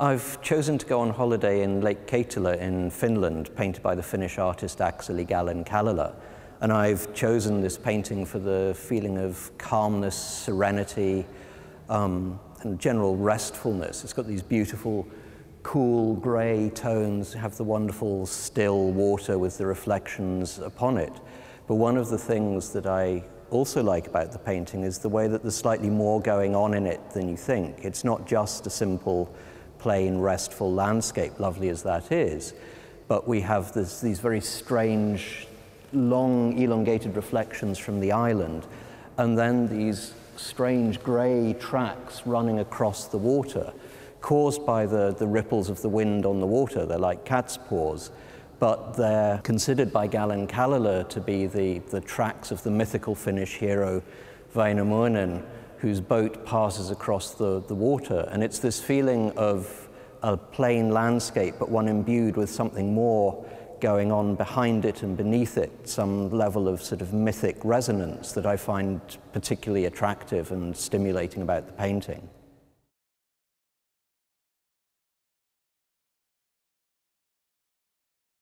I've chosen to go on holiday in Lake Keitele in Finland, painted by the Finnish artist Akseli Gallen-Kallela. And I've chosen this painting for the feeling of calmness, serenity, um, and general restfulness. It's got these beautiful, cool grey tones, have the wonderful still water with the reflections upon it. But one of the things that I also like about the painting is the way that there's slightly more going on in it than you think. It's not just a simple plain, restful landscape, lovely as that is. But we have this, these very strange, long, elongated reflections from the island, and then these strange grey tracks running across the water, caused by the, the ripples of the wind on the water. They're like cat's paws, but they're considered by Gallen-Kallela to be the, the tracks of the mythical Finnish hero Väinämöinen, whose boat passes across the, the water. And it's this feeling of a plain landscape, but one imbued with something more going on behind it and beneath it, some level of sort of mythic resonance that I find particularly attractive and stimulating about the painting.